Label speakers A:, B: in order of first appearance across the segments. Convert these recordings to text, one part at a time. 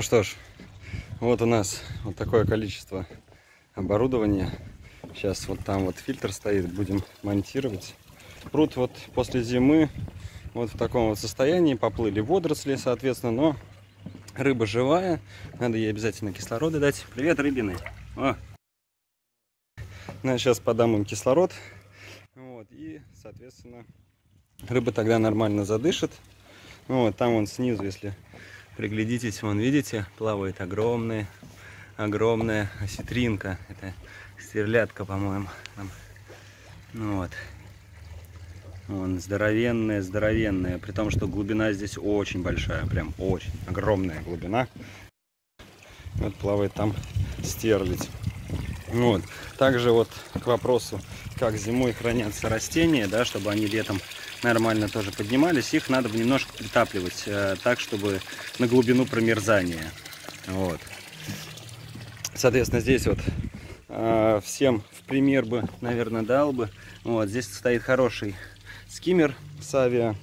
A: Ну что ж, вот у нас вот такое количество оборудования. Сейчас вот там вот фильтр стоит, будем монтировать. Пруд вот после зимы вот в таком вот состоянии, поплыли водоросли, соответственно, но рыба живая, надо ей обязательно кислорода дать. Привет, рыбины! О! Ну, я сейчас подам им кислород, вот, и, соответственно, рыба тогда нормально задышит. Вот, там вон снизу, если приглядитесь, вон, видите, плавает огромная, огромная осетринка. Это стерлядка, по-моему. Ну вот. Вон, здоровенная, здоровенная. При том, что глубина здесь очень большая. Прям очень огромная глубина. Вот плавает там стерлить. Вот. Также вот к вопросу, как зимой хранятся растения, да, чтобы они летом нормально тоже поднимались, их надо немножко притапливать э, так, чтобы на глубину промерзания. Вот. Соответственно, здесь вот э, всем в пример бы, наверное, дал бы. Вот, здесь стоит хороший скиммер Савия.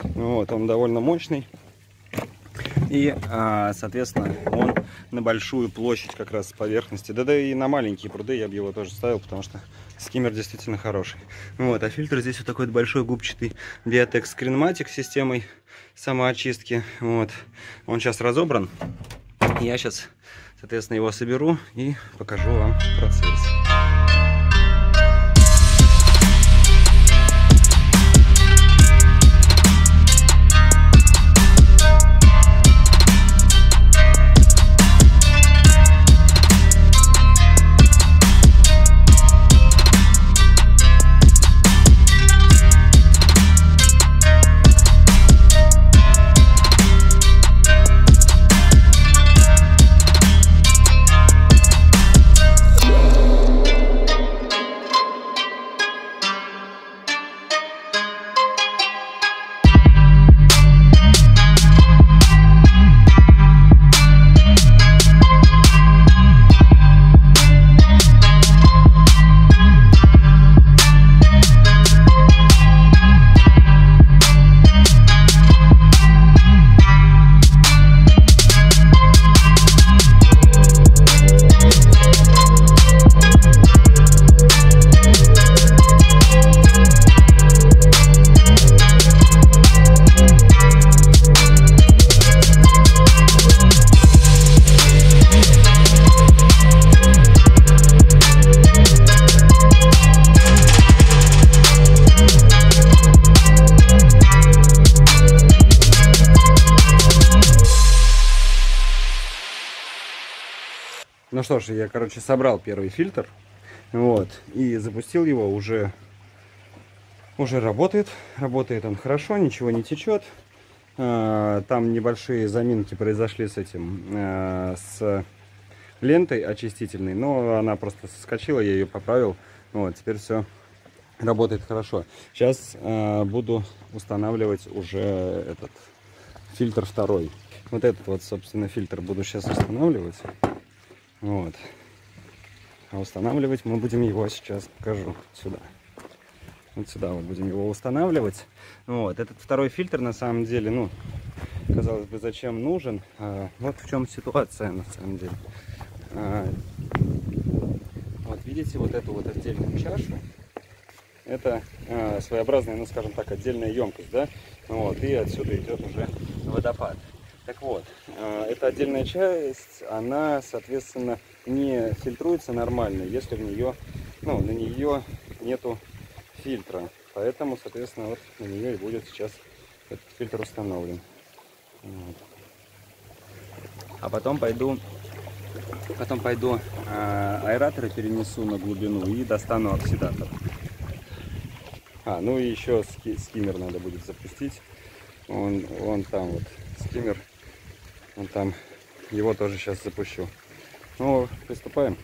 A: Вот, он довольно мощный. И, а, соответственно, он на большую площадь как раз поверхности. Да, да и на маленькие пруды я бы его тоже ставил, потому что скиммер действительно хороший. Вот, а фильтр здесь вот такой большой губчатый Biotech Screenmatic с системой самоочистки. Вот, он сейчас разобран. Я сейчас, соответственно, его соберу и покажу вам процесс. Ну что ж, я, короче, собрал первый фильтр. Вот. И запустил его уже... Уже работает. Работает он хорошо, ничего не течет. А, там небольшие заминки произошли с этим, а, с лентой очистительной, но она просто соскочила, я ее поправил. Вот, теперь все работает хорошо. Сейчас а, буду устанавливать уже этот фильтр второй. Вот этот вот, собственно, фильтр буду сейчас устанавливать. Вот. А устанавливать мы будем его сейчас покажу сюда. Вот сюда вот будем его устанавливать. Вот. Этот второй фильтр на самом деле, ну, казалось бы, зачем нужен. А, вот в чем ситуация на самом деле. А, вот видите вот эту вот отдельную чашу. Это а, своеобразная, ну скажем так, отдельная емкость, да? Вот, и отсюда идет уже водопад. Так вот, э, эта отдельная часть, она, соответственно, не фильтруется нормально, если в нее, ну, на нее нету фильтра. Поэтому, соответственно, вот на нее и будет сейчас этот фильтр установлен. Вот. А потом пойду, потом пойду э, аэраторы перенесу на глубину и достану оксидатор. А, ну и еще ски, скиммер надо будет запустить. Он, он там вот скиммер Вон там его тоже сейчас запущу. Ну, приступаем.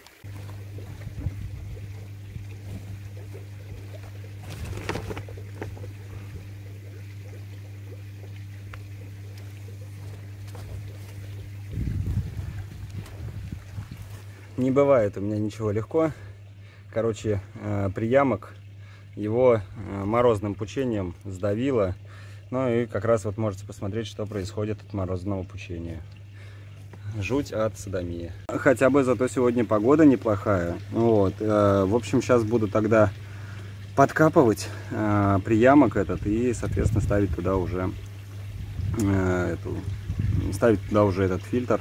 A: Не бывает у меня ничего легко. Короче, э, приямок его э, морозным пучением сдавило. Ну и как раз вот можете посмотреть, что происходит от морозного пучения. жуть от садомии. Хотя бы зато сегодня погода неплохая. Вот. Э, в общем, сейчас буду тогда подкапывать э, приямок этот и, соответственно, ставить туда уже э, эту, ставить туда уже этот фильтр.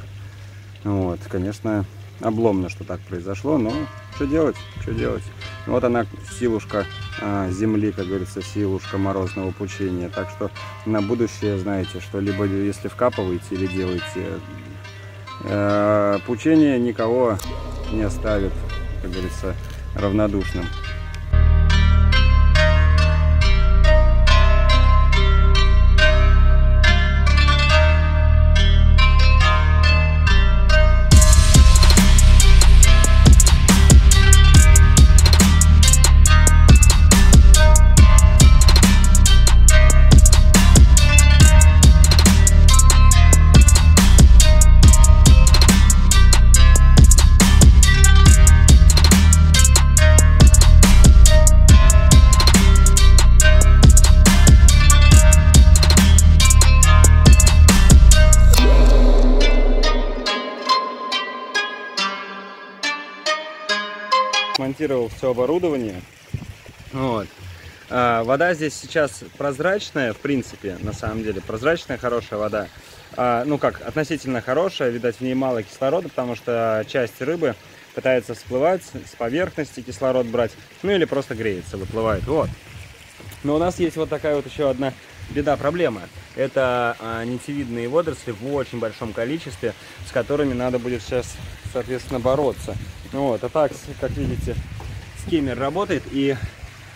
A: Вот, конечно, обломно, что так произошло, но что делать, что делать. Вот она, силушка а, земли, как говорится, силушка морозного пучения. Так что на будущее, знаете, что либо если вкапываете или делаете э, пучение, никого не оставит, как говорится, равнодушным. Смонтировал все оборудование. Вот. А, вода здесь сейчас прозрачная, в принципе, на самом деле. Прозрачная, хорошая вода. А, ну как, относительно хорошая. Видать, в ней мало кислорода, потому что часть рыбы пытается всплывать с поверхности, кислород брать. Ну или просто греется, выплывает. Вот. Но у нас есть вот такая вот еще одна беда, проблема. Это а, нитевидные водоросли в очень большом количестве, с которыми надо будет сейчас, соответственно, бороться. Вот, а так, как видите, скиммер работает, и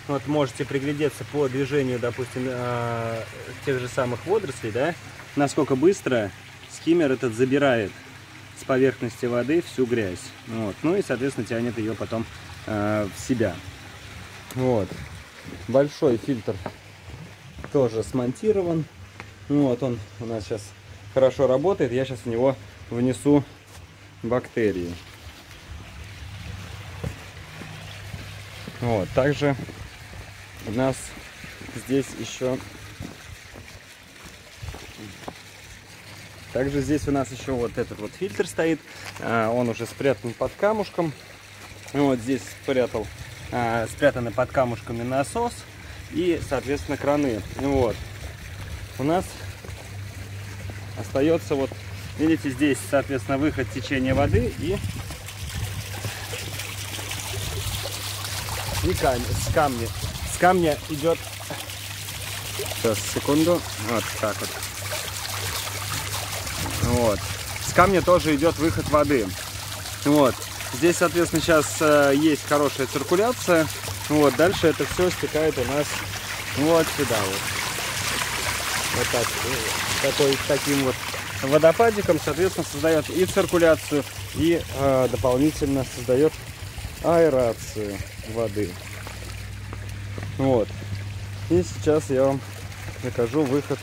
A: вот можете приглядеться по движению, допустим, э, тех же самых водорослей, да, насколько быстро скиммер этот забирает с поверхности воды всю грязь. Вот. Ну и, соответственно, тянет ее потом э, в себя. Вот. Большой фильтр тоже смонтирован. Вот он у нас сейчас хорошо работает. Я сейчас в него внесу бактерии. Вот, также у нас здесь еще... Также здесь у нас еще вот этот вот фильтр стоит. А, он уже спрятан под камушком. Вот здесь спрятал, а, спрятаны под камушками насос и, соответственно, краны. Вот. У нас остается вот, видите, здесь, соответственно, выход течения воды и и камень, с камня. С камня идет... Сейчас, секунду. Вот так вот. Вот. С камня тоже идет выход воды. Вот. Здесь, соответственно, сейчас э, есть хорошая циркуляция. Вот. Дальше это все стекает у нас вот сюда вот. Вот так. Такой, таким вот водопадиком, соответственно, создает и циркуляцию, и э, дополнительно создает аэрацию воды. Вот. И сейчас я вам покажу выход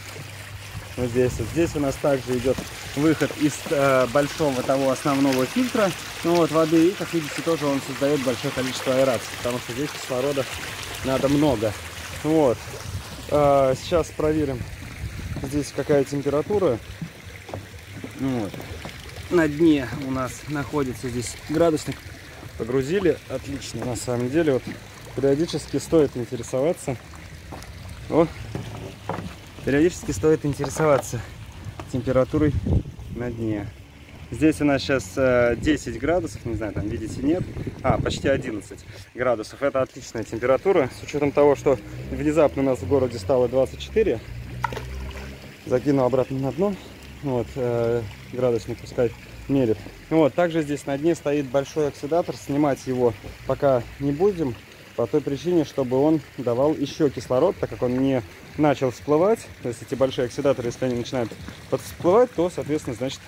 A: вот здесь. Вот здесь у нас также идет выход из э, большого того основного фильтра ну, вот, воды. И, как видите, тоже он создает большое количество аэрации, потому что здесь кислорода надо много. Вот. А, сейчас проверим здесь какая температура. Вот. На дне у нас находится здесь градусник Погрузили, отлично, на самом деле. Вот периодически стоит интересоваться. О, периодически стоит интересоваться температурой на дне. Здесь у нас сейчас 10 э, градусов, не знаю, там видите, нет. А, почти 11 градусов. Это отличная температура, с учетом того, что внезапно у нас в городе стало 24. Закину обратно на дно. Вот, э, градусник пускай мерит. Вот, также здесь на дне стоит большой оксидатор. Снимать его пока не будем, по той причине, чтобы он давал еще кислород, так как он не начал всплывать. То есть эти большие оксидаторы, если они начинают подсплывать, то, соответственно, значит,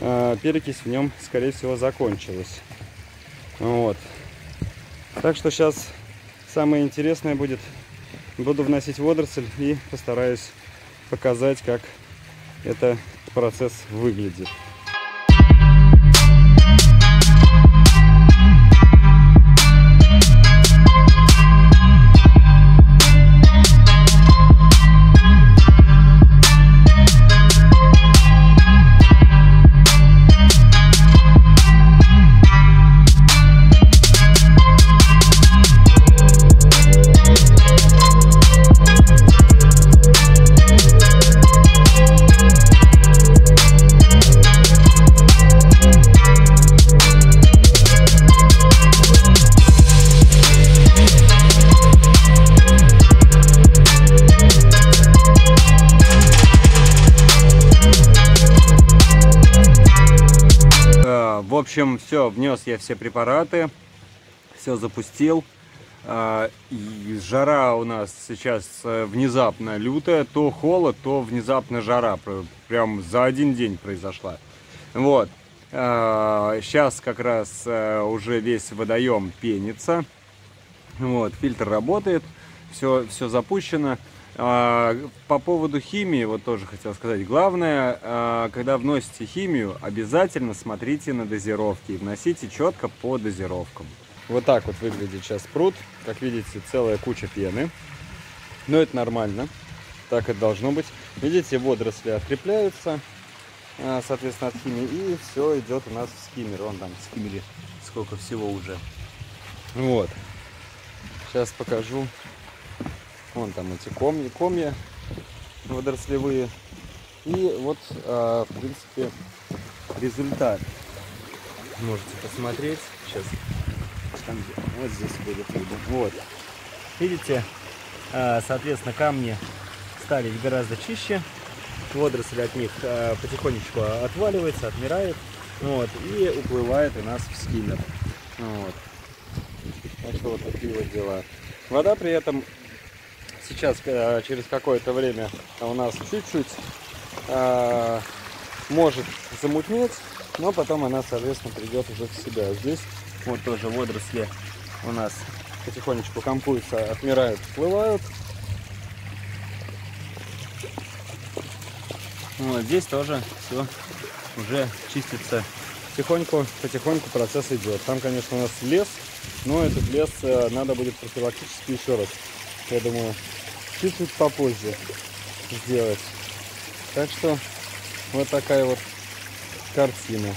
A: э, перекись в нем, скорее всего, закончилась. Вот. Так что сейчас самое интересное будет, буду вносить водоросль и постараюсь показать, как этот процесс выглядит. Общем, все, внес я все препараты, все запустил. А, жара у нас сейчас э, внезапно лютая, то холод, то внезапно жара, прям за один день произошла. Вот, сейчас как раз э, уже весь водоем пенится, вот, фильтр работает, все, все запущено. А, по поводу химии, вот тоже хотел сказать, главное, а, когда вносите химию, обязательно смотрите на дозировки и вносите четко по дозировкам. Вот так вот выглядит сейчас пруд. Как видите, целая куча пены. Но это нормально. Так это должно быть. Видите, водоросли открепляются, а, соответственно, от химии. И все идет у нас в скиммер. Вон там в скиммере сколько всего уже. Вот. Сейчас покажу. Вон там эти комья, комья водорослевые. И вот, а, в принципе, результат. Можете посмотреть. Сейчас там, вот здесь будет видно. Вот. Видите, а, соответственно, камни стали гораздо чище. Водоросль от них а, потихонечку отваливается, отмирает. Вот, и уплывает у нас в скиммер. Вот. Так что вот такие вот дела. Вода при этом сейчас, а, через какое-то время, у нас чуть-чуть э, может замутнеть, но потом она, соответственно, придет уже в себя. Здесь вот тоже водоросли у нас потихонечку компуются, отмирают, всплывают. Вот здесь тоже все уже чистится. Потихоньку, потихоньку процесс идет. Там, конечно, у нас лес, но этот лес э, надо будет профилактически еще раз, я думаю, чуть-чуть попозже сделать. Так что вот такая вот картина.